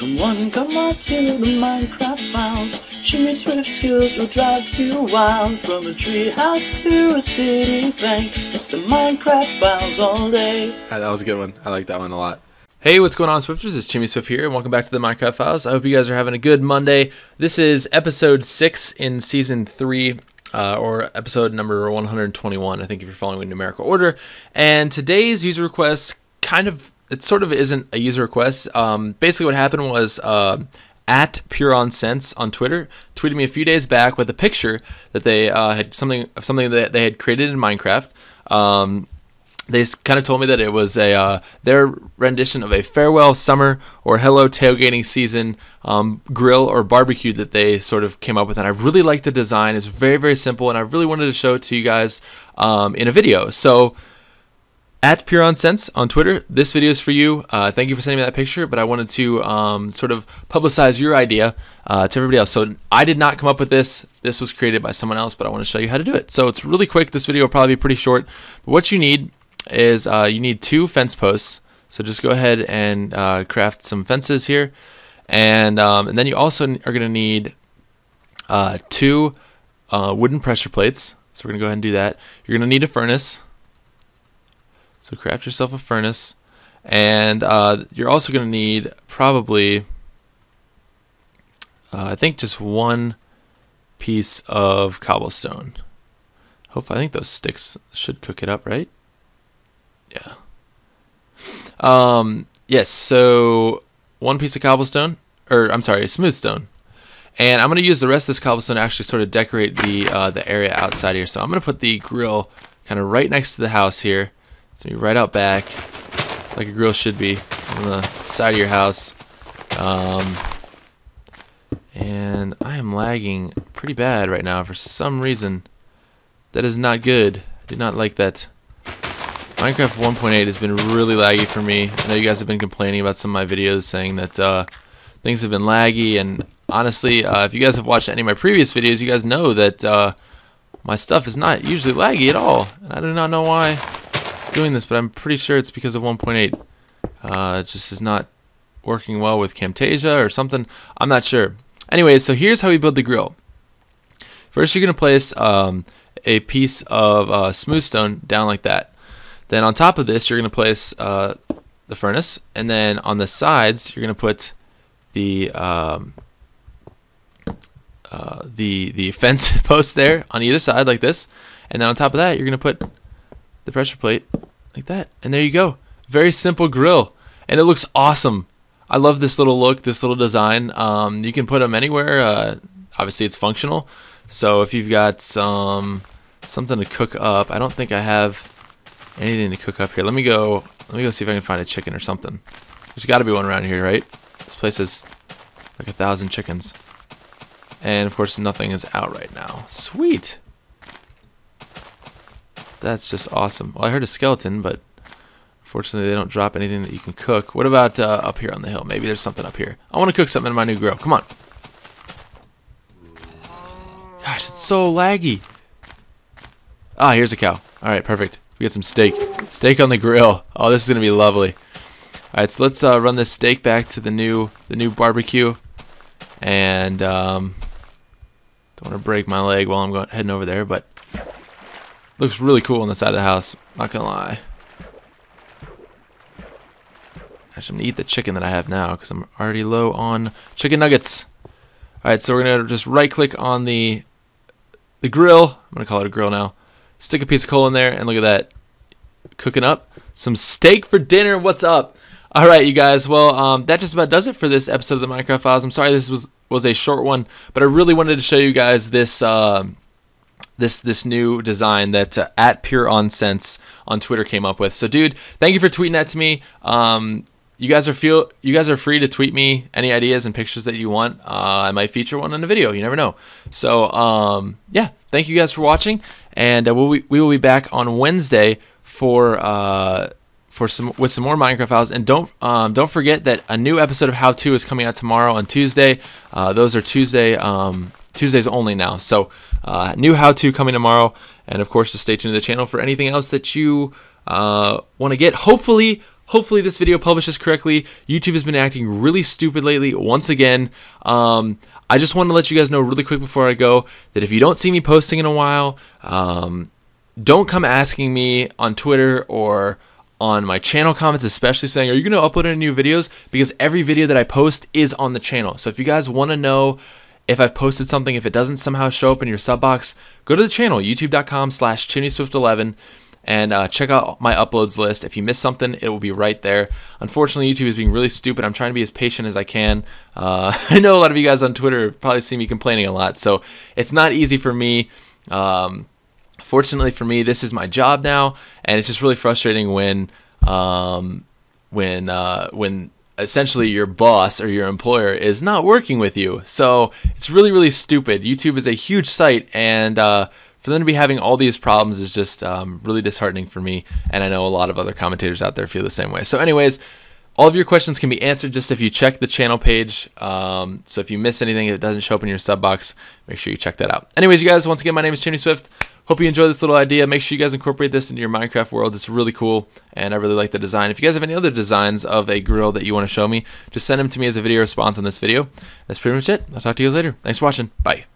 From one comma to the Minecraft files. Chimney Swift skills will drive you wild. From a treehouse to a city bank. It's the Minecraft files all day. That was a good one. I like that one a lot. Hey, what's going on, Swifters? It's Chimney Swift here, and welcome back to the Minecraft Files. I hope you guys are having a good Monday. This is episode six in season three, uh, or episode number 121, I think, if you're following in numerical order. And today's user request kind of, it sort of isn't a user request. Um, basically, what happened was uh, at Pure Sense on Twitter tweeted me a few days back with a picture that they uh, had something of something that they had created in Minecraft. Um, they kind of told me that it was a uh, their rendition of a farewell summer or hello tailgating season um, grill or barbecue that they sort of came up with and i really like the design it's very very simple and i really wanted to show it to you guys um, in a video so at Pure on Sense on Twitter. This video is for you. Uh, thank you for sending me that picture, but I wanted to um, sort of publicize your idea uh, to everybody else. So I did not come up with this. This was created by someone else, but I want to show you how to do it. So it's really quick. This video will probably be pretty short. But what you need is uh, you need two fence posts. So just go ahead and uh, craft some fences here. And, um, and then you also are going to need uh, two uh, wooden pressure plates. So we're going to go ahead and do that. You're going to need a furnace. So craft yourself a furnace. And uh, you're also going to need probably, uh, I think, just one piece of cobblestone. Hopefully, I think those sticks should cook it up, right? Yeah. Um, yes, so one piece of cobblestone, or I'm sorry, smooth stone. And I'm going to use the rest of this cobblestone to actually sort of decorate the uh, the area outside here. So I'm going to put the grill kind of right next to the house here. It's to be right out back, like a grill should be, on the side of your house. Um, and I am lagging pretty bad right now for some reason. That is not good. I do not like that. Minecraft 1.8 has been really laggy for me. I know you guys have been complaining about some of my videos saying that uh, things have been laggy and honestly, uh, if you guys have watched any of my previous videos, you guys know that uh, my stuff is not usually laggy at all. And I do not know why it's doing this, but I'm pretty sure it's because of 1.8. Uh, it just is not working well with Camtasia or something. I'm not sure. Anyway, so here's how we build the grill. First, you're going to place um, a piece of uh, smooth stone down like that. Then on top of this, you're going to place uh, the furnace, and then on the sides, you're going to put the um, uh, the the fence post there on either side like this, and then on top of that, you're going to put the pressure plate like that, and there you go. Very simple grill, and it looks awesome. I love this little look, this little design. Um, you can put them anywhere. Uh, obviously, it's functional. So if you've got some something to cook up, I don't think I have anything to cook up here. Let me go. Let me go see if I can find a chicken or something. There's got to be one around here, right? This place has like a thousand chickens, and of course nothing is out right now. Sweet. That's just awesome. Well, I heard a skeleton, but fortunately they don't drop anything that you can cook. What about uh, up here on the hill? Maybe there's something up here. I want to cook something in my new grill. Come on. Gosh, it's so laggy. Ah, here's a cow. All right, perfect. We got some steak. Steak on the grill. Oh, this is gonna be lovely. All right, so let's uh, run this steak back to the new the new barbecue, and um, don't want to break my leg while I'm going heading over there, but looks really cool on the side of the house. Not gonna lie. Actually, I'm gonna eat the chicken that I have now because I'm already low on chicken nuggets. All right, so we're gonna just right click on the the grill. I'm gonna call it a grill now stick a piece of coal in there, and look at that. Cooking up some steak for dinner. What's up? All right, you guys. Well, um, that just about does it for this episode of the Minecraft Files. I'm sorry this was was a short one, but I really wanted to show you guys this uh, this this new design that uh, at Pure On Sense on Twitter came up with. So, dude, thank you for tweeting that to me. Um, you guys are feel you guys are free to tweet me any ideas and pictures that you want. Uh, I might feature one in a video. You never know. So, um, yeah, thank you guys for watching and uh, we'll, we will be back on Wednesday for uh, for some with some more Minecraft files. And don't um, don't forget that a new episode of How To is coming out tomorrow on Tuesday. Uh, those are Tuesday um, Tuesdays only now. So uh, new How To coming tomorrow, and of course, just stay tuned to the channel for anything else that you uh, want to get. Hopefully, hopefully this video publishes correctly. YouTube has been acting really stupid lately once again. Um, I just want to let you guys know really quick before I go that if you don't see me posting in a while, um, don't come asking me on Twitter or on my channel comments, especially saying, Are you going to upload any new videos? Because every video that I post is on the channel. So if you guys want to know if I've posted something, if it doesn't somehow show up in your sub box, go to the channel, youtube.com slash chimneyswift11 and uh, check out my uploads list. If you miss something, it will be right there. Unfortunately, YouTube is being really stupid. I'm trying to be as patient as I can. Uh, I know a lot of you guys on Twitter probably see me complaining a lot, so it's not easy for me. Um, fortunately for me, this is my job now, and it's just really frustrating when um, when uh, when essentially your boss or your employer is not working with you. So it's really really stupid. YouTube is a huge site, and uh, for them to be having all these problems is just um, really disheartening for me. And I know a lot of other commentators out there feel the same way. So, anyways. All of your questions can be answered just if you check the channel page. Um, so if you miss anything, it doesn't show up in your sub box, make sure you check that out. Anyways, you guys, once again, my name is Chimney Swift. Hope you enjoy this little idea. Make sure you guys incorporate this into your Minecraft world. It's really cool, and I really like the design. If you guys have any other designs of a grill that you want to show me, just send them to me as a video response on this video. That's pretty much it. I'll talk to you guys later. Thanks for watching. Bye.